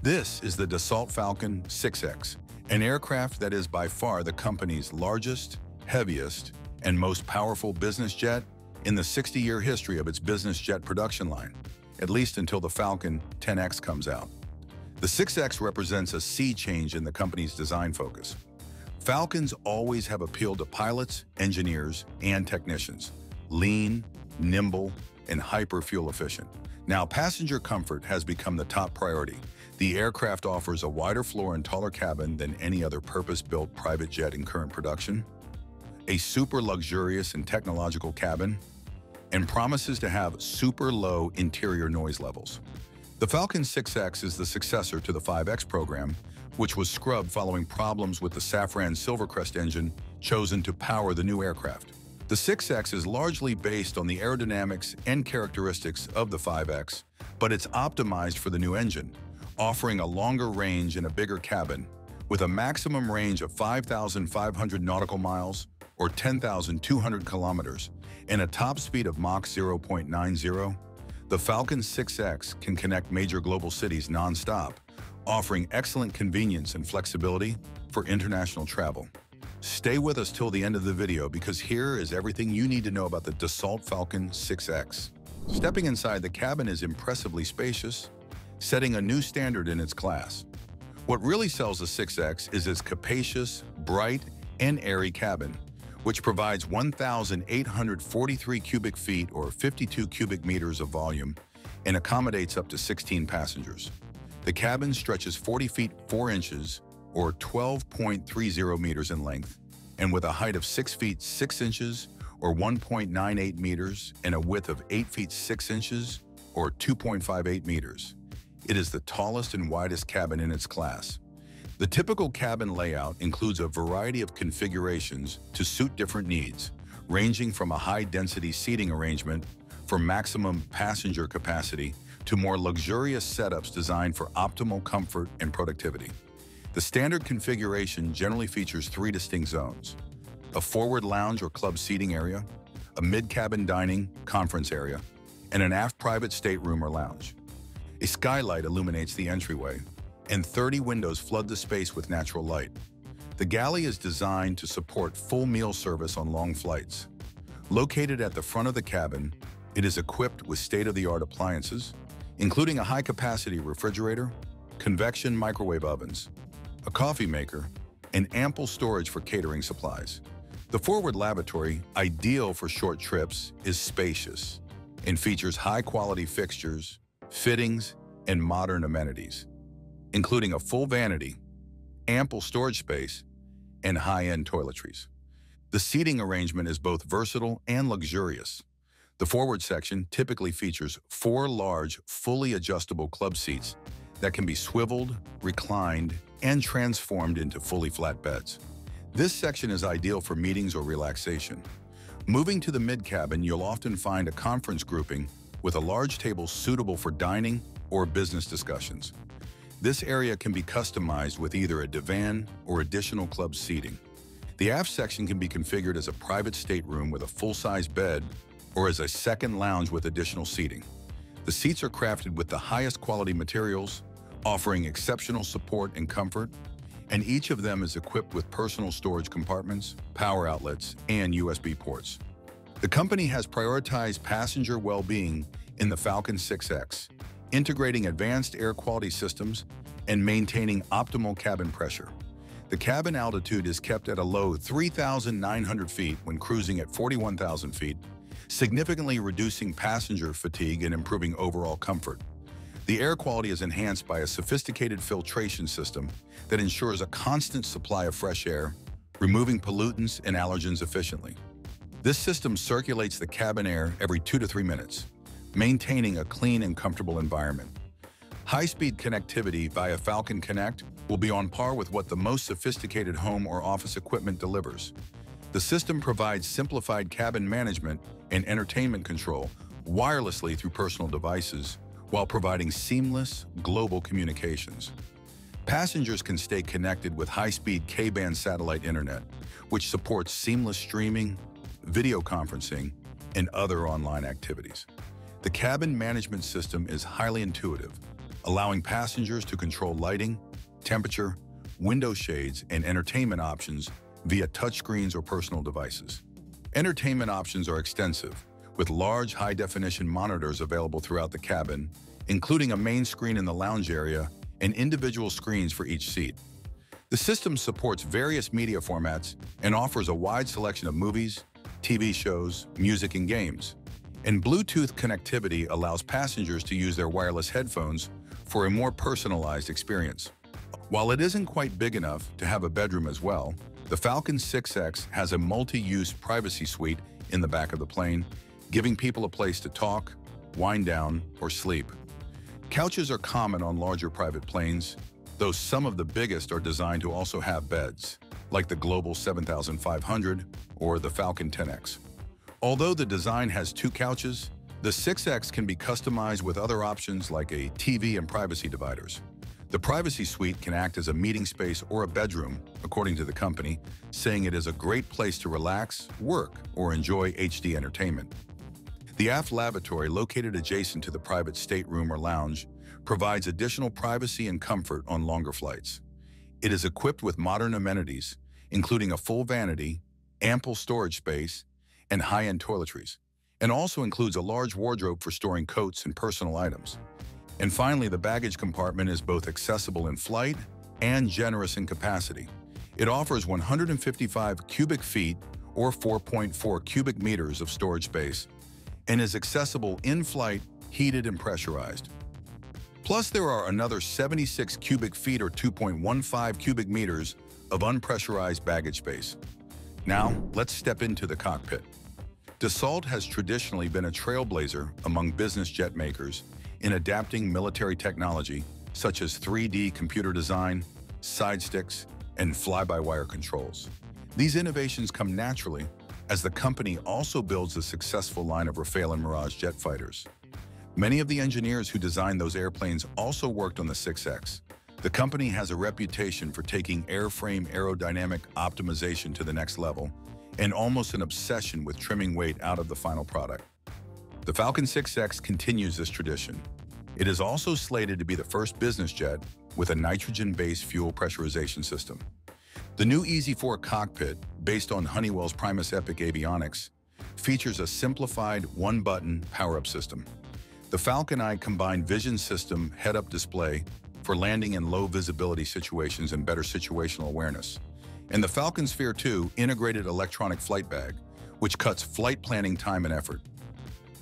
This is the Dassault Falcon 6X, an aircraft that is by far the company's largest, heaviest, and most powerful business jet in the 60-year history of its business jet production line, at least until the Falcon 10X comes out. The 6X represents a sea change in the company's design focus. Falcons always have appealed to pilots, engineers, and technicians. Lean, nimble, and hyper fuel efficient. Now, passenger comfort has become the top priority. The aircraft offers a wider floor and taller cabin than any other purpose-built private jet in current production, a super luxurious and technological cabin, and promises to have super low interior noise levels. The Falcon 6X is the successor to the 5X program, which was scrubbed following problems with the Safran Silvercrest engine chosen to power the new aircraft. The 6X is largely based on the aerodynamics and characteristics of the 5X, but it's optimized for the new engine, offering a longer range and a bigger cabin, with a maximum range of 5,500 nautical miles or 10,200 kilometers and a top speed of Mach 0.90, the Falcon 6X can connect major global cities non-stop, offering excellent convenience and flexibility for international travel. Stay with us till the end of the video because here is everything you need to know about the Dassault Falcon 6X. Stepping inside, the cabin is impressively spacious, setting a new standard in its class. What really sells the 6X is its capacious, bright, and airy cabin, which provides 1,843 cubic feet or 52 cubic meters of volume and accommodates up to 16 passengers. The cabin stretches 40 feet 4 inches or 12.30 meters in length, and with a height of 6 feet 6 inches or 1.98 meters and a width of 8 feet 6 inches or 2.58 meters. It is the tallest and widest cabin in its class. The typical cabin layout includes a variety of configurations to suit different needs, ranging from a high-density seating arrangement for maximum passenger capacity to more luxurious setups designed for optimal comfort and productivity. The standard configuration generally features three distinct zones, a forward lounge or club seating area, a mid-cabin dining conference area, and an aft private stateroom or lounge. A skylight illuminates the entryway, and 30 windows flood the space with natural light. The galley is designed to support full meal service on long flights. Located at the front of the cabin, it is equipped with state-of-the-art appliances, including a high-capacity refrigerator, convection microwave ovens, a coffee maker, and ample storage for catering supplies. The forward lavatory, ideal for short trips, is spacious and features high-quality fixtures, fittings, and modern amenities, including a full vanity, ample storage space, and high-end toiletries. The seating arrangement is both versatile and luxurious. The forward section typically features four large, fully adjustable club seats that can be swiveled, reclined, and transformed into fully flat beds. This section is ideal for meetings or relaxation. Moving to the mid-cabin, you'll often find a conference grouping with a large table suitable for dining or business discussions. This area can be customized with either a divan or additional club seating. The aft section can be configured as a private stateroom with a full-size bed or as a second lounge with additional seating. The seats are crafted with the highest quality materials, offering exceptional support and comfort, and each of them is equipped with personal storage compartments, power outlets, and USB ports. The company has prioritized passenger well-being in the Falcon 6X, integrating advanced air quality systems and maintaining optimal cabin pressure. The cabin altitude is kept at a low 3,900 feet when cruising at 41,000 feet, significantly reducing passenger fatigue and improving overall comfort. The air quality is enhanced by a sophisticated filtration system that ensures a constant supply of fresh air, removing pollutants and allergens efficiently. This system circulates the cabin air every two to three minutes, maintaining a clean and comfortable environment. High-speed connectivity via Falcon Connect will be on par with what the most sophisticated home or office equipment delivers. The system provides simplified cabin management and entertainment control wirelessly through personal devices, while providing seamless global communications. Passengers can stay connected with high-speed K-band satellite internet, which supports seamless streaming, video conferencing, and other online activities. The cabin management system is highly intuitive, allowing passengers to control lighting, temperature, window shades, and entertainment options via touchscreens or personal devices. Entertainment options are extensive, with large high-definition monitors available throughout the cabin, including a main screen in the lounge area and individual screens for each seat. The system supports various media formats and offers a wide selection of movies, TV shows, music, and games. And Bluetooth connectivity allows passengers to use their wireless headphones for a more personalized experience. While it isn't quite big enough to have a bedroom as well, the Falcon 6X has a multi-use privacy suite in the back of the plane, giving people a place to talk, wind down, or sleep. Couches are common on larger private planes, though some of the biggest are designed to also have beds, like the Global 7500 or the Falcon 10X. Although the design has two couches, the 6X can be customized with other options like a TV and privacy dividers. The privacy suite can act as a meeting space or a bedroom, according to the company, saying it is a great place to relax, work, or enjoy HD entertainment. The aft lavatory, located adjacent to the private stateroom or lounge, provides additional privacy and comfort on longer flights. It is equipped with modern amenities, including a full vanity, ample storage space, and high-end toiletries, and also includes a large wardrobe for storing coats and personal items. And finally, the baggage compartment is both accessible in flight and generous in capacity. It offers 155 cubic feet or 4.4 cubic meters of storage space and is accessible in flight, heated and pressurized. Plus, there are another 76 cubic feet or 2.15 cubic meters of unpressurized baggage space. Now, let's step into the cockpit. Dassault has traditionally been a trailblazer among business jet makers in adapting military technology such as 3D computer design, side sticks, and fly-by-wire controls. These innovations come naturally as the company also builds a successful line of Rafale and Mirage jet fighters. Many of the engineers who designed those airplanes also worked on the 6X. The company has a reputation for taking airframe aerodynamic optimization to the next level and almost an obsession with trimming weight out of the final product. The Falcon 6X continues this tradition. It is also slated to be the first business jet with a nitrogen-based fuel pressurization system. The new EZ4 cockpit, based on Honeywell's Primus Epic avionics, features a simplified one-button power-up system. The Falcon Eye combined vision system head-up display for landing in low visibility situations and better situational awareness. And the Falcon Sphere 2 integrated electronic flight bag, which cuts flight planning time and effort.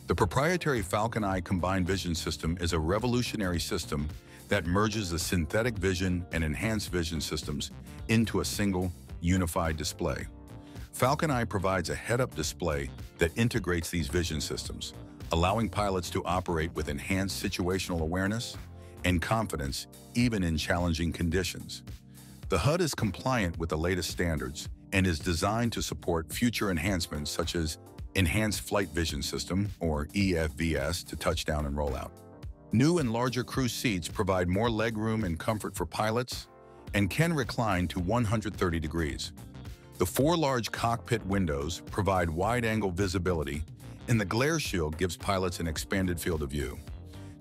The proprietary Falcon Eye combined vision system is a revolutionary system that merges the synthetic vision and enhanced vision systems into a single, unified display. Falcon Eye provides a head-up display that integrates these vision systems, allowing pilots to operate with enhanced situational awareness and confidence even in challenging conditions. The HUD is compliant with the latest standards and is designed to support future enhancements such as Enhanced Flight Vision System, or EFVS, to touchdown and rollout. New and larger crew seats provide more legroom and comfort for pilots and can recline to 130 degrees. The four large cockpit windows provide wide-angle visibility and the glare shield gives pilots an expanded field of view.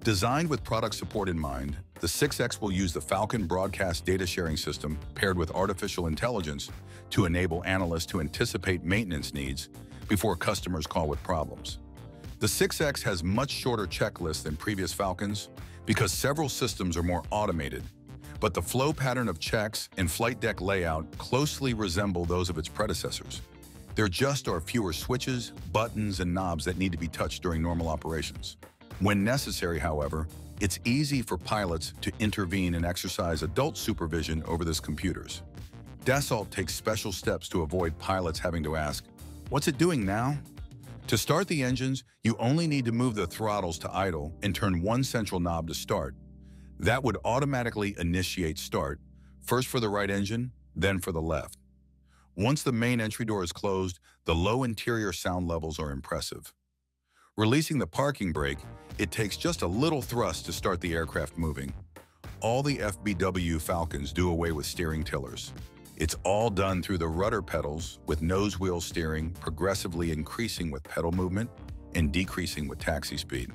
Designed with product support in mind, the 6X will use the Falcon Broadcast Data Sharing System paired with artificial intelligence to enable analysts to anticipate maintenance needs before customers call with problems. The 6X has much shorter checklists than previous Falcons because several systems are more automated, but the flow pattern of checks and flight deck layout closely resemble those of its predecessors. There just are fewer switches, buttons, and knobs that need to be touched during normal operations. When necessary, however, it's easy for pilots to intervene and exercise adult supervision over this computers. Dassault takes special steps to avoid pilots having to ask, what's it doing now? To start the engines, you only need to move the throttles to idle and turn one central knob to start. That would automatically initiate start, first for the right engine, then for the left. Once the main entry door is closed, the low interior sound levels are impressive. Releasing the parking brake, it takes just a little thrust to start the aircraft moving. All the FBW Falcons do away with steering tillers. It's all done through the rudder pedals with nose wheel steering progressively increasing with pedal movement and decreasing with taxi speed.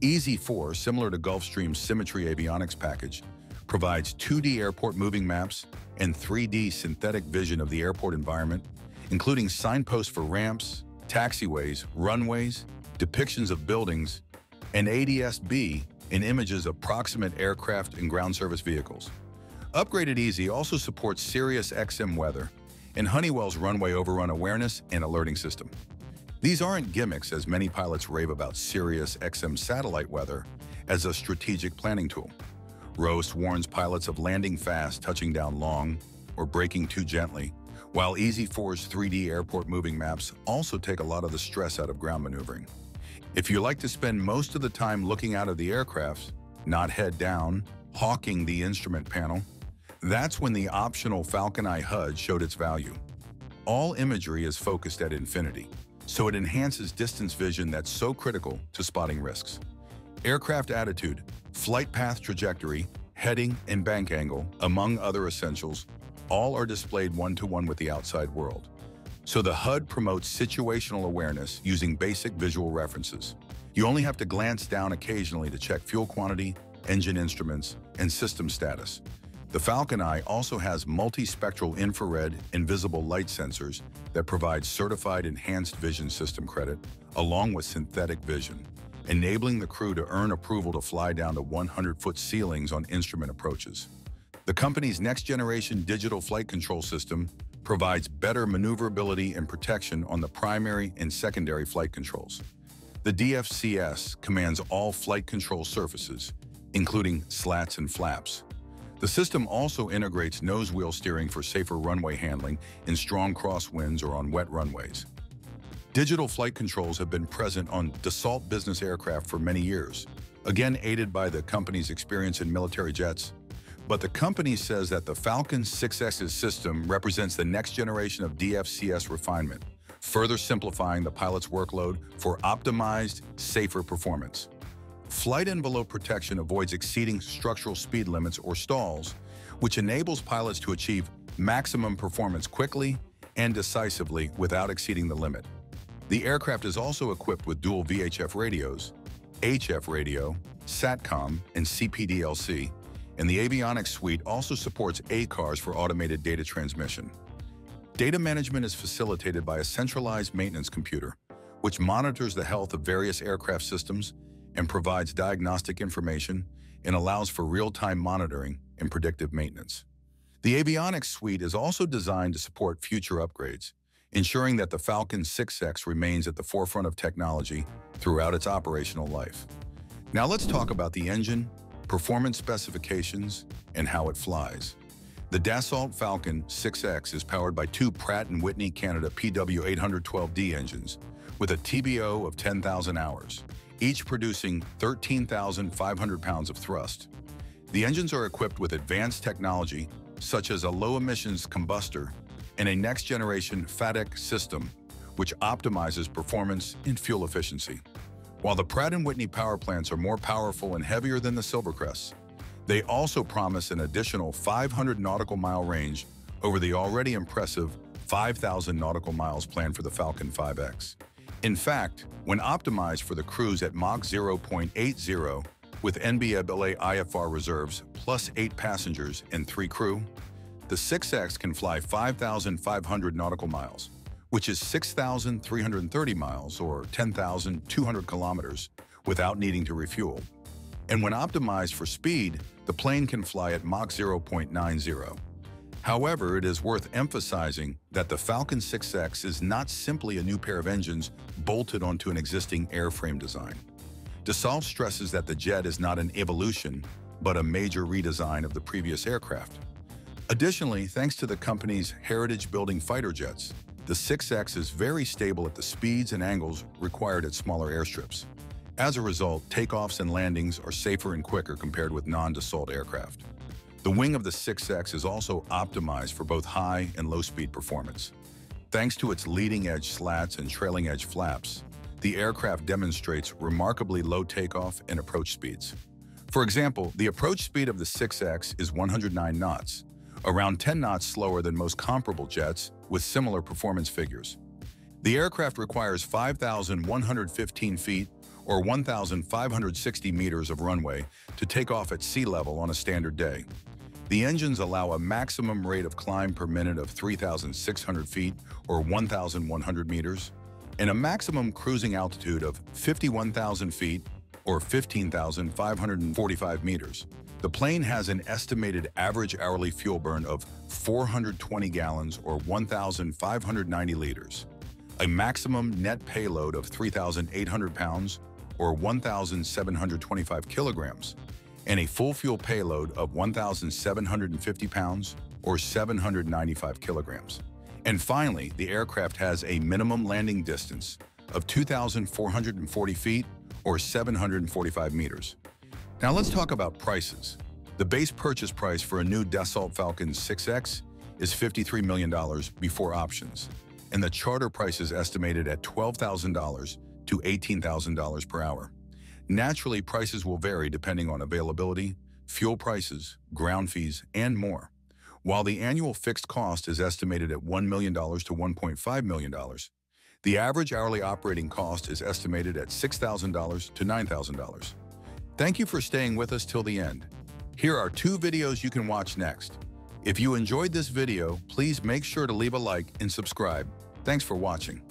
Easy 4, similar to Gulfstream's Symmetry avionics package, provides 2D airport moving maps and 3D synthetic vision of the airport environment, including signposts for ramps, taxiways, runways, depictions of buildings, and ADS-B in images of proximate aircraft and ground service vehicles. Upgraded Easy also supports Sirius XM weather and Honeywell's runway overrun awareness and alerting system. These aren't gimmicks as many pilots rave about Sirius XM satellite weather as a strategic planning tool. ROAAS warns pilots of landing fast, touching down long, or braking too gently, while EZ4's 3D airport moving maps also take a lot of the stress out of ground maneuvering. If you like to spend most of the time looking out of the aircraft, not head down, hawking the instrument panel, that's when the optional Falcon Eye HUD showed its value. All imagery is focused at infinity, so it enhances distance vision that's so critical to spotting risks. Aircraft attitude, flight path trajectory, heading, and bank angle, among other essentials, all are displayed one-to-one -one with the outside world. So the HUD promotes situational awareness using basic visual references. You only have to glance down occasionally to check fuel quantity, engine instruments, and system status. The Falcon Eye also has multispectral infrared and visible light sensors that provide certified enhanced vision system credit, along with synthetic vision, enabling the crew to earn approval to fly down to 100-foot ceilings on instrument approaches. The company's next-generation digital flight control system provides better maneuverability and protection on the primary and secondary flight controls. The DFCS commands all flight control surfaces, including slats and flaps. The system also integrates nose wheel steering for safer runway handling in strong crosswinds or on wet runways. Digital flight controls have been present on Dassault business aircraft for many years, again aided by the company's experience in military jets but the company says that the Falcon 6X's system represents the next generation of DFCS refinement, further simplifying the pilot's workload for optimized, safer performance. Flight envelope protection avoids exceeding structural speed limits or stalls, which enables pilots to achieve maximum performance quickly and decisively without exceeding the limit. The aircraft is also equipped with dual VHF radios, HF radio, SATCOM, and CPDLC, and the avionics suite also supports ACARS for automated data transmission. Data management is facilitated by a centralized maintenance computer, which monitors the health of various aircraft systems and provides diagnostic information and allows for real-time monitoring and predictive maintenance. The avionics suite is also designed to support future upgrades, ensuring that the Falcon 6X remains at the forefront of technology throughout its operational life. Now let's talk about the engine performance specifications, and how it flies. The Dassault Falcon 6X is powered by two Pratt & Whitney Canada PW812D engines with a TBO of 10,000 hours, each producing 13,500 pounds of thrust. The engines are equipped with advanced technology such as a low-emissions combustor and a next-generation FADEC system, which optimizes performance and fuel efficiency. While the Pratt & Whitney power plants are more powerful and heavier than the Silvercrests, they also promise an additional 500 nautical mile range over the already impressive 5,000 nautical miles planned for the Falcon 5X. In fact, when optimized for the cruise at Mach 0.80 with NBAA IFR reserves plus 8 passengers and 3 crew, the 6X can fly 5,500 nautical miles, which is 6,330 miles or 10,200 kilometers without needing to refuel. And when optimized for speed, the plane can fly at Mach 0.90. However, it is worth emphasizing that the Falcon 6X is not simply a new pair of engines bolted onto an existing airframe design. Dassault stresses that the jet is not an evolution, but a major redesign of the previous aircraft. Additionally, thanks to the company's heritage-building fighter jets, the 6X is very stable at the speeds and angles required at smaller airstrips. As a result, takeoffs and landings are safer and quicker compared with non-Dassault aircraft. The wing of the 6X is also optimized for both high and low-speed performance. Thanks to its leading-edge slats and trailing-edge flaps, the aircraft demonstrates remarkably low takeoff and approach speeds. For example, the approach speed of the 6X is 109 knots, around 10 knots slower than most comparable jets with similar performance figures. The aircraft requires 5,115 feet or 1,560 meters of runway to take off at sea level on a standard day. The engines allow a maximum rate of climb per minute of 3,600 feet or 1,100 meters, and a maximum cruising altitude of 51,000 feet or 15,545 meters. The plane has an estimated average hourly fuel burn of 420 gallons or 1,590 liters, a maximum net payload of 3,800 pounds or 1,725 kilograms, and a full fuel payload of 1,750 pounds or 795 kilograms. And finally, the aircraft has a minimum landing distance of 2,440 feet or 745 meters. Now let's talk about prices. The base purchase price for a new Dassault Falcon 6X is $53 million before options, and the charter price is estimated at $12,000 to $18,000 per hour. Naturally, prices will vary depending on availability, fuel prices, ground fees, and more. While the annual fixed cost is estimated at $1 million to $1.5 million, the average hourly operating cost is estimated at $6,000 to $9,000. Thank you for staying with us till the end. Here are two videos you can watch next. If you enjoyed this video, please make sure to leave a like and subscribe. Thanks for watching.